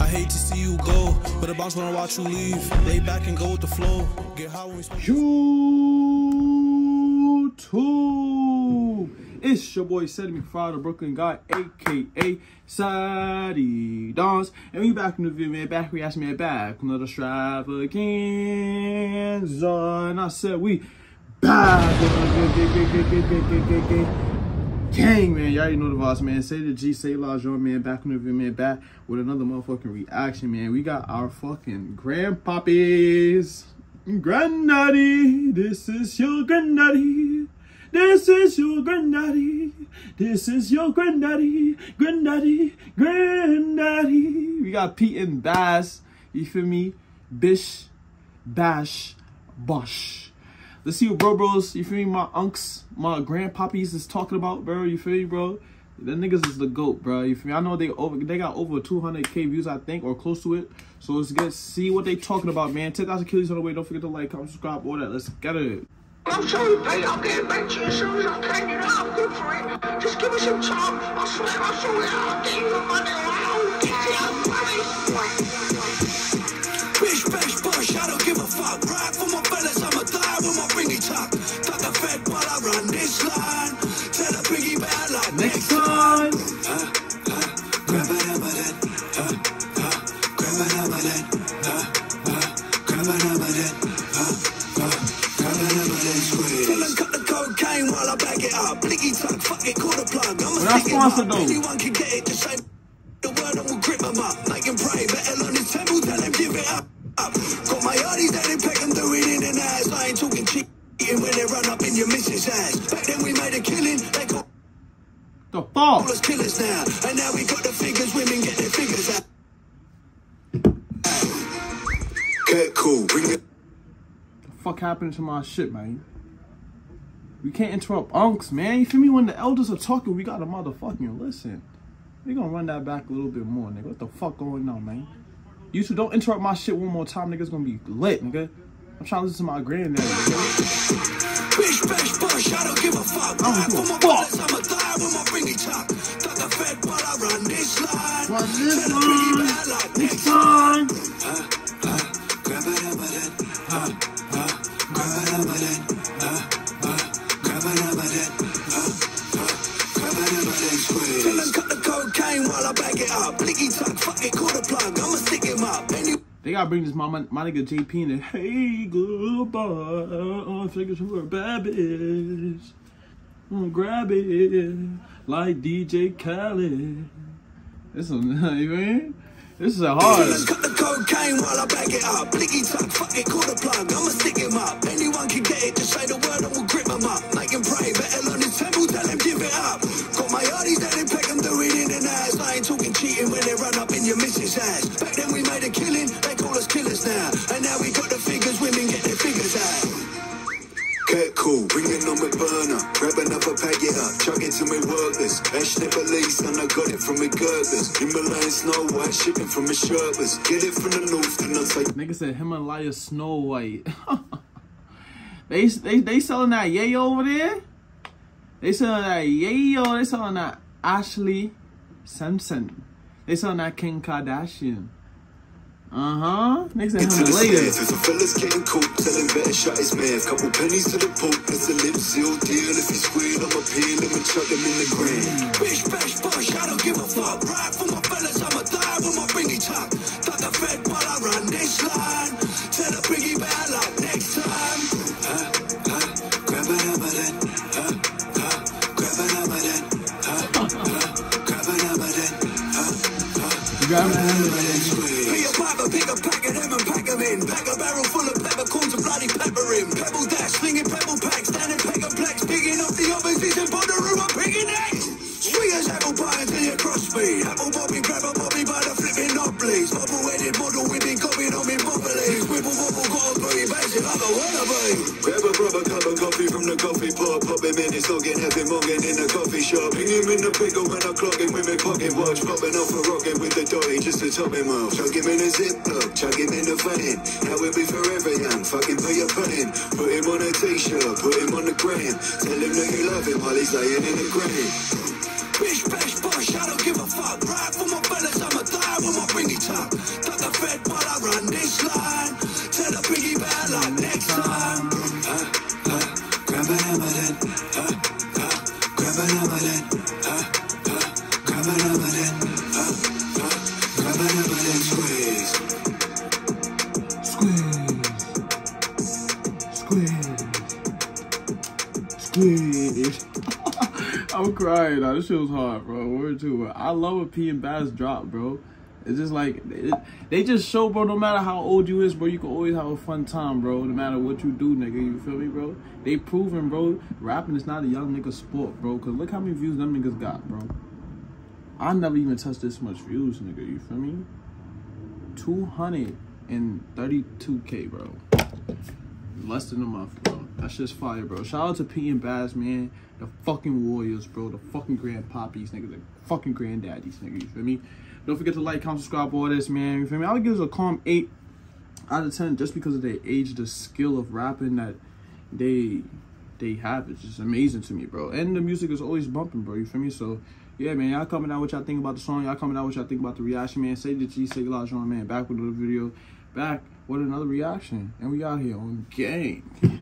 I hate to see you go, but the boss wanna watch you leave. Lay back and go with the flow. Get high when we smoke. YouTube. It's your boy Seti McFly, the Brooklyn guy, aka Sadie Dons. And we back in the video, man. Back we asked me back. Another extravaganza. And I said we back. Gang, man. Y'all know the boss, man. Say the G, say La Jean, man. Back in the video, man. Back with another motherfucking reaction, man. We got our fucking grandpoppies. Granddaddy, this is your granddaddy. This is your granddaddy. This is your granddaddy. Granddaddy, granddaddy. We got Pete and Bas. You feel me? Bish, Bash, Bosh. Let's see what bro bros, you feel me? My unks, my grandpoppies is talking about, bro. You feel me, bro? The niggas is the goat, bro. You feel me? I know they over they got over 200k views, I think, or close to it. So let's get see what they talking about, man. 10,000 kills on the way. Don't forget to like, comment, subscribe, all that. Let's get it. I'm sorry, Pete. I'll get back to you as soon as I can. You know I'm good for it. Just give me some time. I swear it out. I'll get you money. Get you the money. Bish, bash, bosh, I don't give a fuck. Right for my fellas, I'ma with my thingy tuck. Tuck a fed while I run this line. Tell a biggie bad like Next time. Grab it up. Uh, uh, grab it up. Uh, uh, grab it up with. Uh, uh, grab it up with it. Squid. Cut the cocaine while I bag it up. Bliggy tuck, fuck it, call the plug. Not stick it up. sponsored, though. Anyone can get it, just say out. I talking cheating when they run up in your missus' ass. Back then we made a killing, they call The fuck? us killers now. And now we got the figures, women get their figures out. Cool, bring it. fuck happened to my shit, man? We can't interrupt unks, man. You feel me? When the elders are talking, we gotta motherfucking listen. We gonna run that back a little bit more, nigga. What the fuck going on, man? You two don't interrupt my shit one more time, nigga's gonna be lit, nigga. I'm trying to listen to my granddad. Bish, bash, bosh, I don't give a fuck. I don't give a fuck. I'ma die with my ringy tuck. Tuck a fed while I run this line. Run this line. like Next time. Grab it up with it. Uh, uh, grab. Uh, uh, grab. Uh, uh, grab. Cut the cocaine while I bag it up. Bliggy tuck, fuck it, call the plug. I'ma stick him up. They gotta bring this my my, my nigga JP in there. Hey, goodbye. Figures for a bad bitch. I'm gonna grab it like DJ Khaled. This one, you mean? This is a hard. Let's cut the cocaine while I bag it up. Bliggy tuck, fuck it, call the plug. I'ma stick him up. Anyone can get it, just say the word and we'll grip him up. Make him pray, cool, bring it on my burner. Grab another pack it up, chuck it to me worthless. Ash never leaks, and I got it from me girdless. Himalayan snow white, shipping from me shirtless. Get it from the north, then I take Nigga said Himalaya Snow White. they they they selling that yayo over there. They selling that yayo. They selling that Ashlee Simpson. They selling that Kim Kardashian. Uh huh. Nigga said to the Himalaya. stairs. There's a fella's getting cool, telling better shut his mouth. Couple pennies to the poop, it's a lip seal deal. If he squeal, I'ma peel him and chuck him in the grave. Bish, bash, bosh, I don't give a fuck. Right for my fellas, I'ma die with my tuck. Tuck a fed while I run this line. Tell the biggie bad like next time. Uh, uh, grab it up with it. Uh, uh, grab it up with it. Uh, uh, grab it up with it. Uh, uh, Grab with you me. Apple bobby, grab a bobby by the flipping knob, please. Bubble headed model, we been copied on me properly. Wibble wobble, got a pretty basic, like a wannabe. Grab a rubber cup of coffee from the coffee pot. Pop him in his noggin, have him mogging in the coffee shop. Ping him in the pickle when I clock him with my pocket watch. Popping off a rocket with the dotty just to top him off. Chuck him in a ziplock, chuck him in the fan. Now we'll be forever young. Fucking put your pain. Put him on a t-shirt, put him on the gram. Tell him that you love him while he's laying in the grave. Bish, I don't give a fuck. Ride for my fellas, I'ma die when my bringy top. Tuck the fed while I run this line. Tell the biggie bad like next time. Huh, huh, grab a hammer then. Huh, huh, grab a hammer then. Huh, huh, grab a hammer then. Huh, huh, grab a hammer then. Squeeze. Squeeze. Squeeze. I'm crying. Now. This shit was hard, bro. Word too. I love a P and Bas drop, bro. It's just like it, they just show, bro. No matter how old you is, bro, you can always have a fun time, bro. No matter what you do, nigga. You feel me, bro? They proven, bro. Rapping is not a young nigga sport, bro. Cause look how many views them niggas got, bro. I never even touched this much views, nigga. You feel me? Two hundred and thirty-two k, bro. Less than a month, bro. That's just fire, bro. Shout out to P and Bas, man. The fucking Warriors, bro. The fucking grandpoppies, nigga. The fucking granddaddies, nigga. You feel me? Don't forget to like, comment, subscribe, all this, man. You feel me? I would give this a calm 8 out of 10 just because of their age, the skill of rapping that they they have. It's just amazing to me, bro. And the music is always bumping, bro. You feel me? So, yeah, man. Y'all coming out what y'all think about the song. Y'all coming out what y'all think about the reaction, man. Say the G, say Lajon, man. Back with another video. Back with another reaction. And we out here on game.